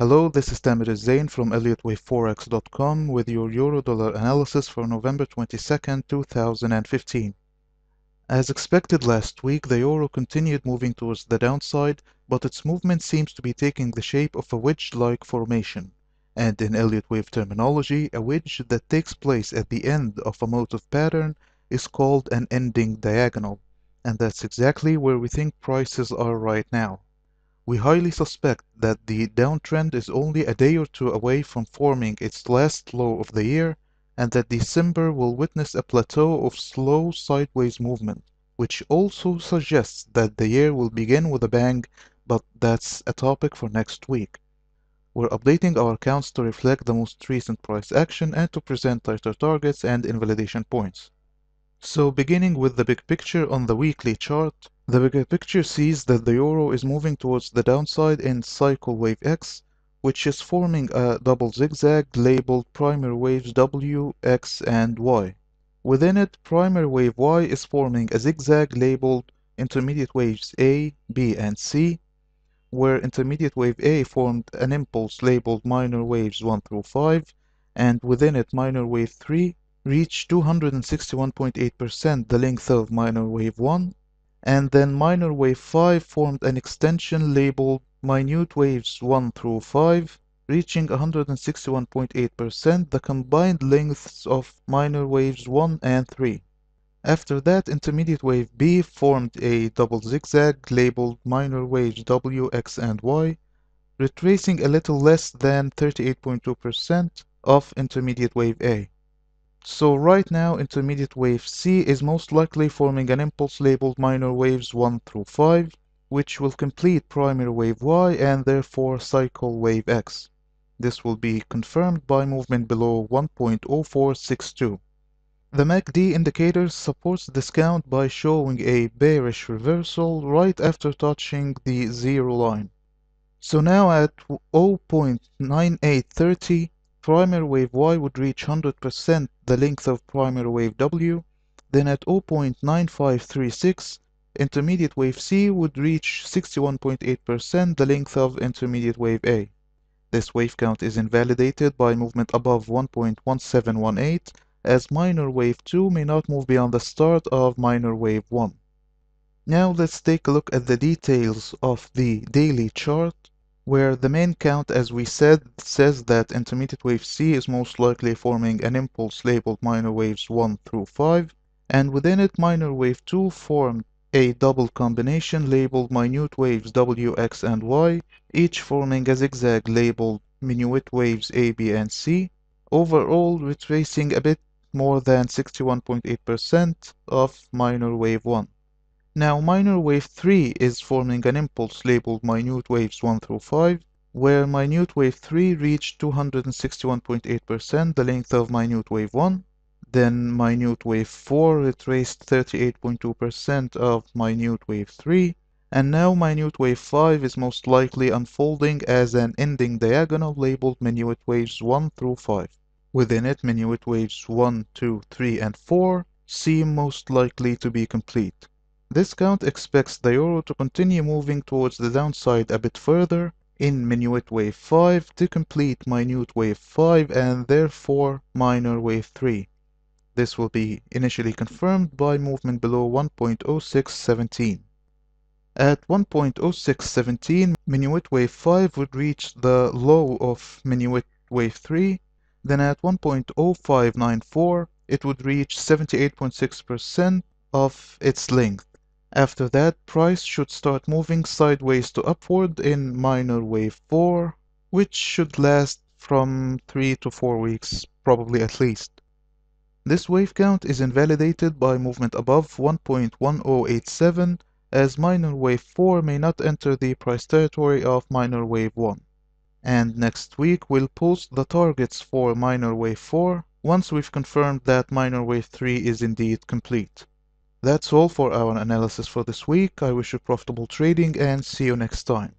Hello, this is Tamer Zain from ElliottWaveForex.com with your Euro-Dollar analysis for November 22, 2015. As expected last week, the Euro continued moving towards the downside, but its movement seems to be taking the shape of a wedge-like formation. And in Elliott Wave terminology, a wedge that takes place at the end of a motive pattern is called an ending diagonal. And that's exactly where we think prices are right now. We highly suspect that the downtrend is only a day or two away from forming its last low of the year and that December will witness a plateau of slow sideways movement, which also suggests that the year will begin with a bang, but that's a topic for next week. We're updating our accounts to reflect the most recent price action and to present tighter targets and invalidation points. So beginning with the big picture on the weekly chart, the bigger uh, picture sees that the euro is moving towards the downside in cycle wave X, which is forming a double zigzag labeled primary waves W, X, and Y. Within it, primary wave Y is forming a zigzag labeled intermediate waves A, B, and C, where intermediate wave A formed an impulse labeled minor waves 1 through 5, and within it minor wave 3 reached 261.8% the length of minor wave 1 and then minor wave 5 formed an extension labeled minute waves 1 through 5, reaching 161.8% the combined lengths of minor waves 1 and 3. After that, intermediate wave B formed a double zigzag labeled minor waves W, X, and Y, retracing a little less than 38.2% of intermediate wave A. So right now intermediate wave C is most likely forming an impulse labeled minor waves 1 through 5, which will complete primary wave Y and therefore cycle wave X. This will be confirmed by movement below 1.0462. The MACD indicator supports this count by showing a bearish reversal right after touching the zero line. So now at 0.9830 primary wave Y would reach 100% the length of primary wave W, then at 0.9536, intermediate wave C would reach 61.8% the length of intermediate wave A. This wave count is invalidated by movement above 1.1718 as minor wave 2 may not move beyond the start of minor wave 1. Now let's take a look at the details of the daily chart where the main count, as we said, says that intermediate wave C is most likely forming an impulse labeled minor waves 1 through 5, and within it minor wave 2 formed a double combination labeled minute waves W, X, and Y, each forming a zigzag labeled minute waves A, B, and C, overall retracing a bit more than 61.8% of minor wave 1. Now minor wave 3 is forming an impulse labeled minute waves 1 through 5, where minute wave 3 reached 261.8% the length of minute wave 1, then minute wave 4 retraced 38.2% of minute wave 3, and now minute wave 5 is most likely unfolding as an ending diagonal labeled minute waves 1 through 5. Within it, minute waves 1, 2, 3, and 4 seem most likely to be complete. This count expects the euro to continue moving towards the downside a bit further in minute wave 5 to complete minute wave 5 and therefore minor wave 3. This will be initially confirmed by movement below 1.0617. At 1.0617, minute wave 5 would reach the low of minute wave 3, then at 1.0594 it would reach 78.6% of its length. After that, price should start moving sideways to upward in minor wave 4, which should last from 3 to 4 weeks, probably at least. This wave count is invalidated by movement above 1.1087 as minor wave 4 may not enter the price territory of minor wave 1. And next week we'll post the targets for minor wave 4 once we've confirmed that minor wave 3 is indeed complete. That's all for our analysis for this week. I wish you profitable trading and see you next time.